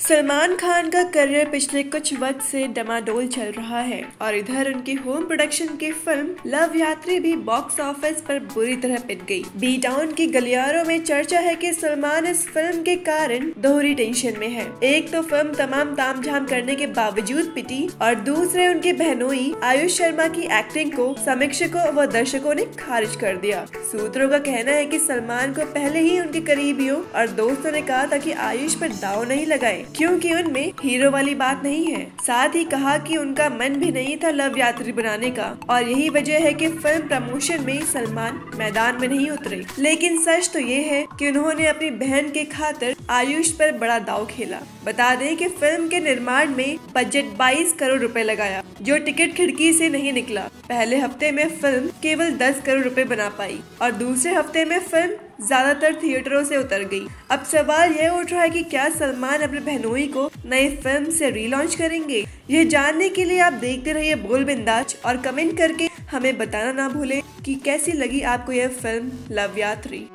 खान का करियर पिछले कुछ वक्त से डमाडोल चल रहा है और इधर उनकी होम प्रोडक्शन की फ़िल्म लव यात्री भी बॉक्स ऑफ़िस पर बुरी तरह पिट गई। बी टाउन की गलियारों में चर्चा है कि सलमान इस फ़िल्म के कारण दोहरी टेंशन में है। एक तो फ़िल्म तमाम तामझाम करने के बावजूद पिटी और दूसरे उनकी बहनोई आयुष शर्मा की एक्टिंग को समीक्षकों व दर्शकों ने खारिज कर दिया। सूत्रों का कहना है की सलमान को पहले ही उनके करीबियों और दोस्तों ने कहा था की आयुष पर दाव नहीं लगाए। क्योंकि उनमें हीरो वाली बात नहीं है। साथ ही कहा कि उनका मन भी नहीं था लव यात्री बनाने का, और यही वजह है कि फ़िल्म प्रमोशन में सलमान मैदान में नहीं उतरे। लेकिन सच तो ये है कि उन्होंने अपनी बहन के खातिर आयुष पर बड़ा दाव खेला। बता दें कि फ़िल्म के निर्माण में बजट 22 करोड़ रुपए लगाया, जो टिकट खिड़की से नहीं निकला। पहले हफ़्ते में फ़िल्म केवल 10 करोड़ रुपए बना पाई, और दूसरे हफ़्ते में फ़िल्म ज़्यादातर थिएटरों से उतर गई। अब सवाल यह उठ रहा है कि क्या सलमान अपने बहनोई को नई फ़िल्म से रीलॉन्च करेंगे? यह जानने के लिए आप देखते रहिए बोल बिंदाज और कमेंट करके हमें बताना ना भूले कि कैसी लगी आपको यह फ़िल्म, लव यात्री।